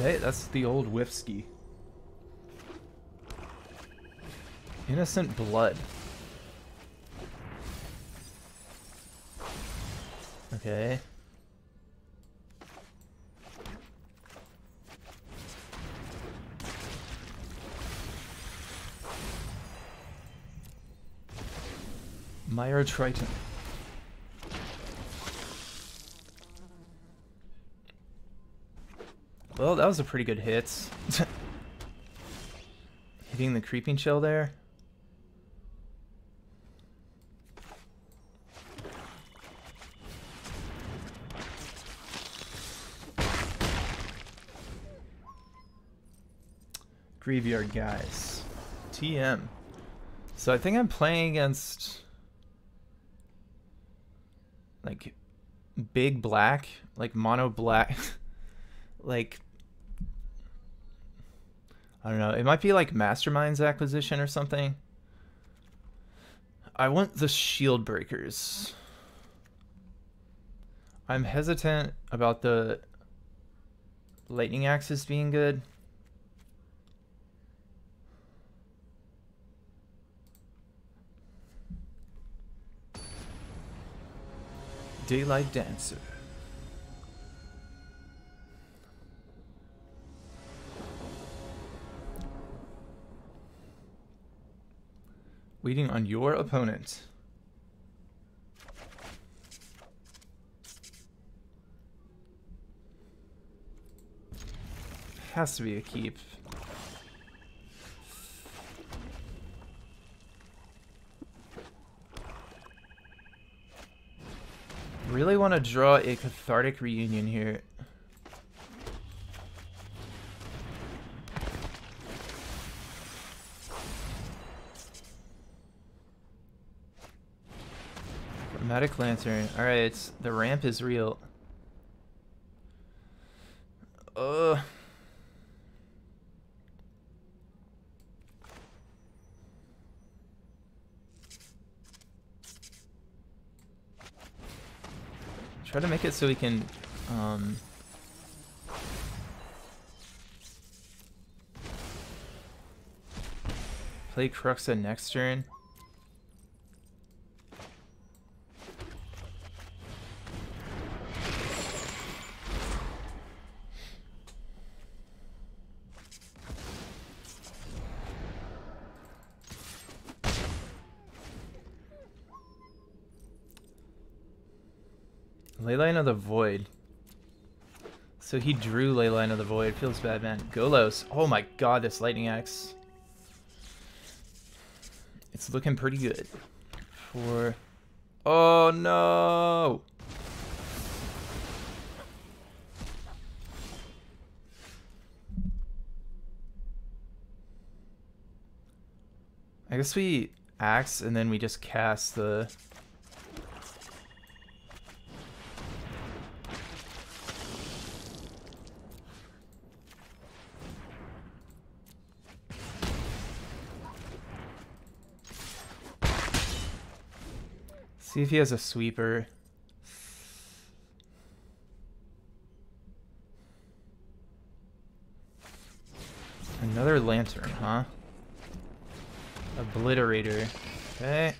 Okay, that's the old whiskey. Innocent blood. Okay. Myro Well, that was a pretty good hit. Hitting the Creeping Chill there. Graveyard guys. TM. So I think I'm playing against like big black, like mono black, like I don't know. It might be like Mastermind's Acquisition or something. I want the shield breakers. I'm hesitant about the Lightning Axes being good. Daylight Dancer. Waiting on your opponent. Has to be a keep. Really want to draw a cathartic reunion here. Chromatic Lantern. Alright, the ramp is real. Uh. Try to make it so we can, um... Play Kroxa next turn. Leyline of the Void. So he drew Leyline of the Void. Feels bad, man. Golos. Oh my god, this Lightning Axe. It's looking pretty good. For... Oh no! I guess we axe and then we just cast the See if he has a sweeper. Another lantern, huh? Obliterator. Okay.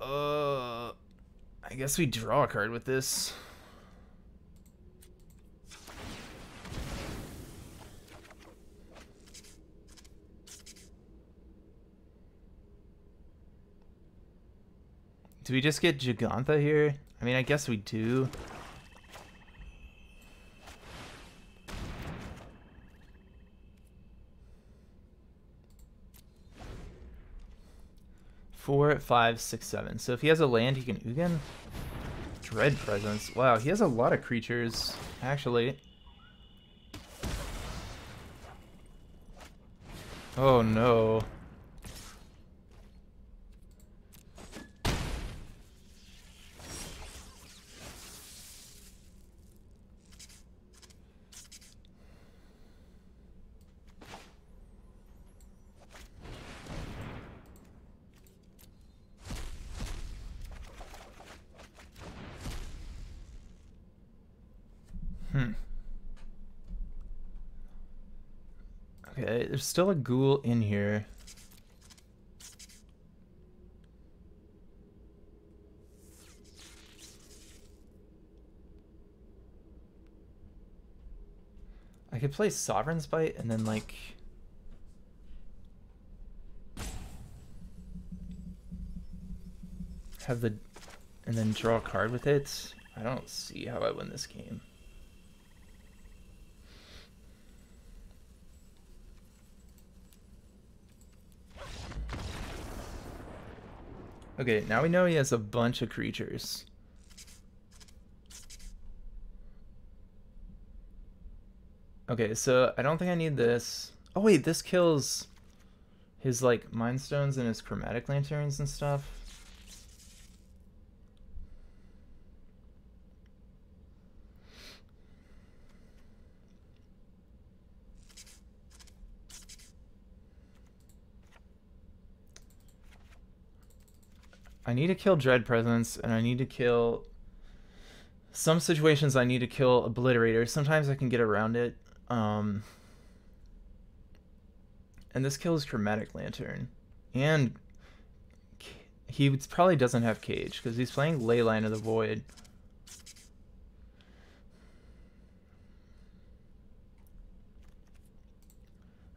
Uh, I guess we draw a card with this. Do we just get Jegantha here? I mean, I guess we do. Four, five, six, seven. So if he has a land, he can Ugin. Dread Presence. Wow, he has a lot of creatures, actually. Oh no. Okay, there's still a ghoul in here. I could play Sovereign's Bite and then like... Have the... And then draw a card with it. I don't see how I win this game. Okay, now we know he has a bunch of creatures. Okay, so I don't think I need this. Oh wait, this kills his like mind stones and his chromatic lanterns and stuff. I need to kill Dread Presence, and I need to kill... Some situations I need to kill Obliterator. Sometimes I can get around it. Um, and this kills Chromatic Lantern. And he probably doesn't have Cage, because he's playing Leyline of the Void.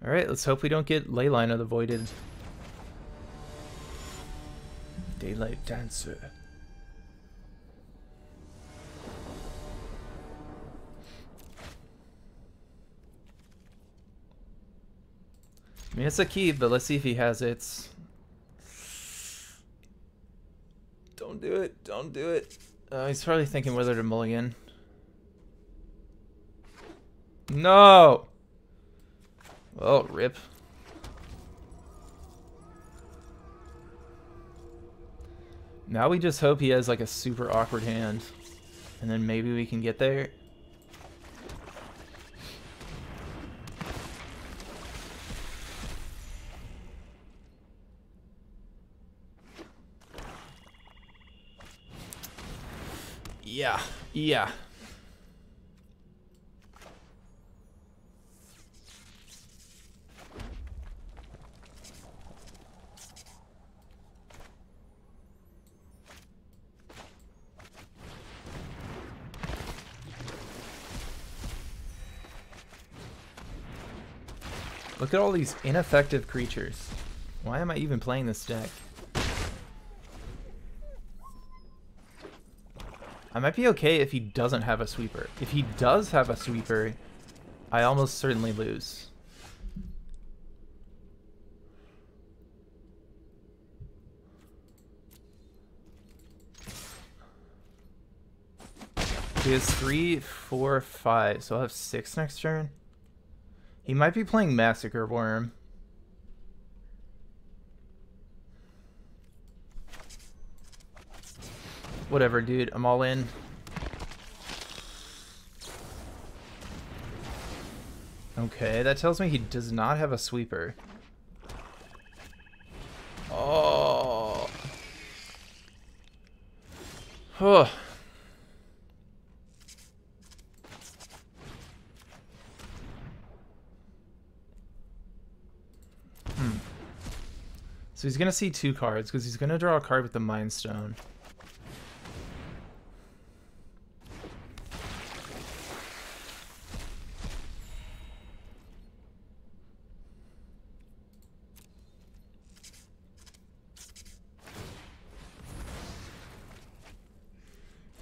Alright, let's hope we don't get Leyline of the Voided. Daylight Dancer. I mean, it's a key, but let's see if he has it. Don't do it. Don't do it. Uh, he's probably thinking whether to mulligan. No! Well, rip. Now we just hope he has like a super awkward hand. And then maybe we can get there. Yeah, yeah. Look at all these ineffective creatures. Why am I even playing this deck? I might be okay if he doesn't have a sweeper. If he does have a sweeper, I almost certainly lose. He has three, four, five, so I'll have six next turn. He might be playing Massacre Wurm. Whatever, dude. I'm all in. Okay, that tells me he does not have a sweeper. Oh. Oh. So he's going to see two cards because he's going to draw a card with the Mind Stone.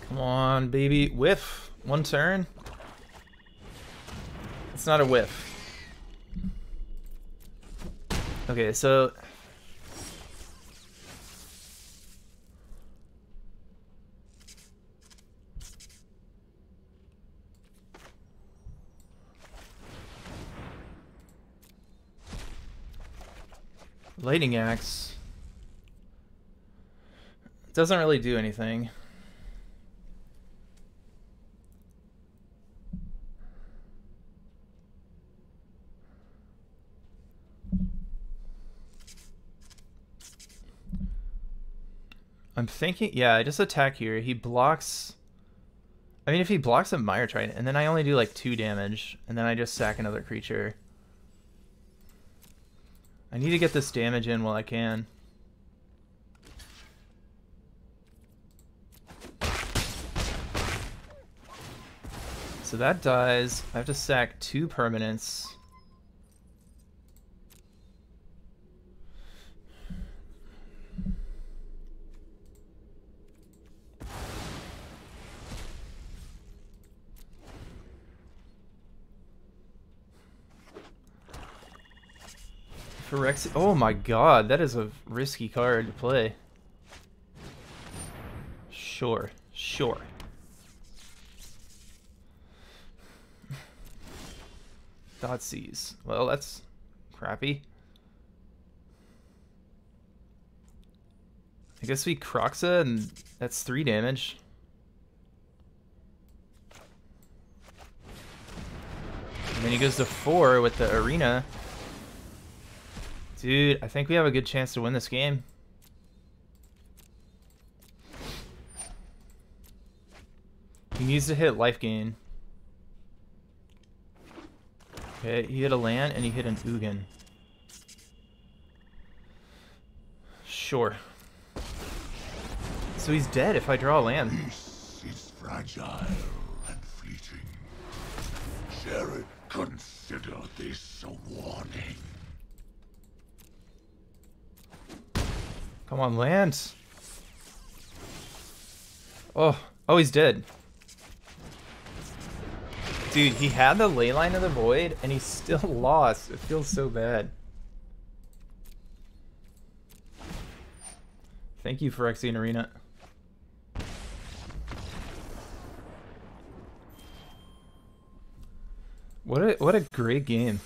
Come on, baby. Whiff. One turn. It's not a whiff. Okay, so Lightning Axe doesn't really do anything. I'm thinking, yeah, I just attack here. He blocks... I mean, if he blocks a Mire Triton, and then I only do like two damage, and then I just sack another creature. I need to get this damage in while I can. So that dies. I have to sack two permanents. Oh my god, that is a risky card to play. Sure, sure. Thoughtseize. Well, that's crappy. I guess we Kroxa and that's three damage. And then he goes to four with the arena. Dude, I think we have a good chance to win this game. He needs to hit life gain. Okay, he hit a land and he hit an Ugin. Sure. So he's dead if I draw a land. This is fragile and fleeting. Jared, consider this a warning. Come on, land. Oh, oh, he's dead. Dude, he had the Leyline of the Void, and he still lost. It feels so bad. Thank you, Phyrexian Arena. What a what a great game.